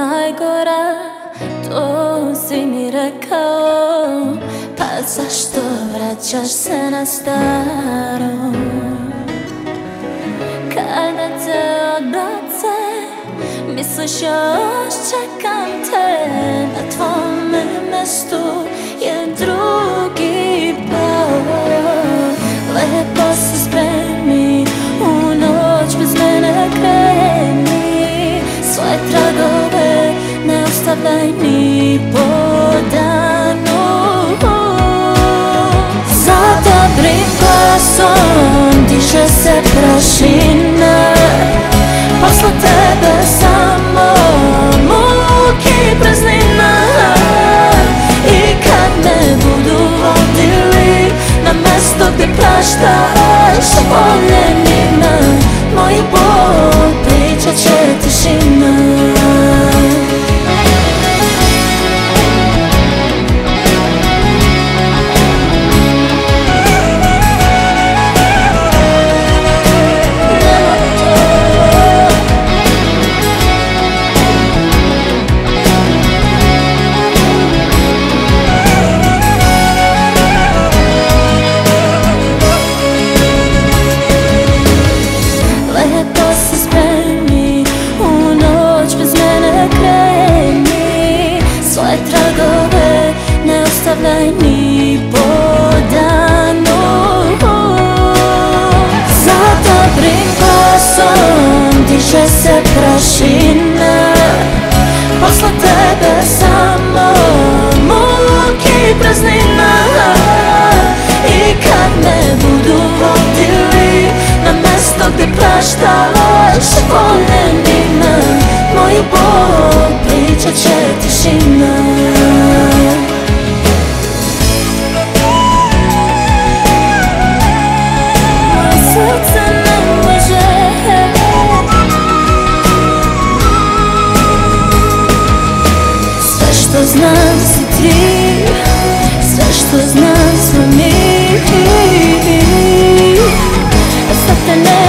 I got. Rekao Pa zašto vraćaš se na staro Kada te odbace Misliš još čekam te Na tvome mestu ne ostavljaj ni po glasom diže se prašina. Posle tebe samo muki praznina I kad me budu vodili na mesto gdje praštaš voljenima Moji bol pričat će tišina ostavljaj ni po danu. Za dobrim glasom diže se prašina что знать сумеет Остаток